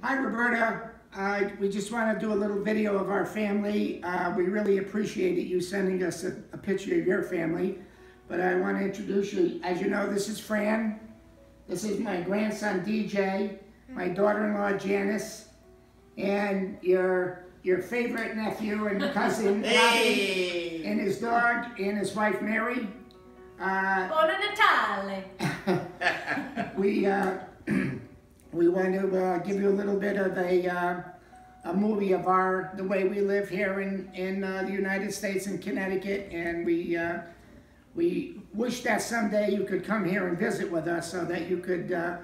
Hi, Roberta. Uh, we just want to do a little video of our family. Uh, we really appreciated you sending us a, a picture of your family. But I want to introduce you. As you know, this is Fran. This is my grandson, DJ. My daughter-in-law, Janice. And your your favorite nephew and cousin, Robbie. Hey! And his dog and his wife, Mary. Uh, Buon Natale! we uh, we want to uh, give you a little bit of a uh, a movie of our the way we live here in in uh, the United States in Connecticut, and we uh, we wish that someday you could come here and visit with us so that you could uh,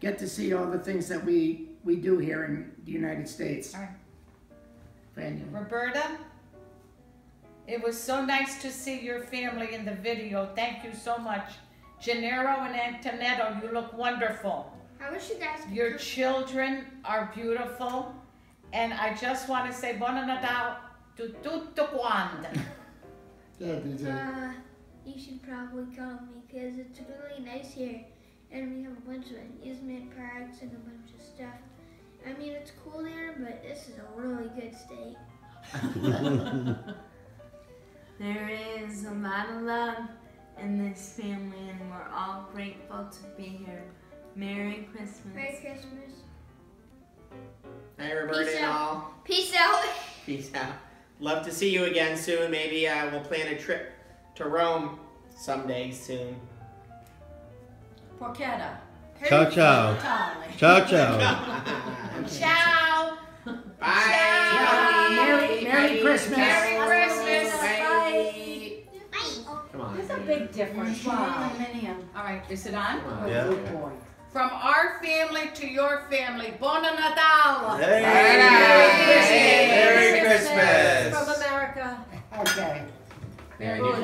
get to see all the things that we we do here in the United States. All right. Roberta, it was so nice to see your family in the video. Thank you so much. Gennaro and Antonetto, you look wonderful. I wish you guys Your come- children are beautiful. And I just want to say Buon Natale to tutto quanto. Yeah, DJ. Uh, you should probably come because it's really nice here, and we have a bunch of amusement parks and a bunch of stuff. I mean, it's cool there, but this is a really good state. There is a lot of love in this family, and we're all grateful to be here. Merry Christmas. Merry Christmas. Hi, Roberta Peace and out. all. Peace out. Peace out. Love to see you again soon. Maybe uh, we'll plan a trip to Rome someday soon. Porchetta. Ciao, ciao. Ciao, ciao. Ciao. Bye. Merry- Merry Christmas. Merry Christmas. Bye. Bye. Come on. There's a big difference. Wow. All right, is it on? Come on. Yeah. From our family to your family, Buon Natale. Hey. Merry Merry Christmas. From America. Okay. Mary, you,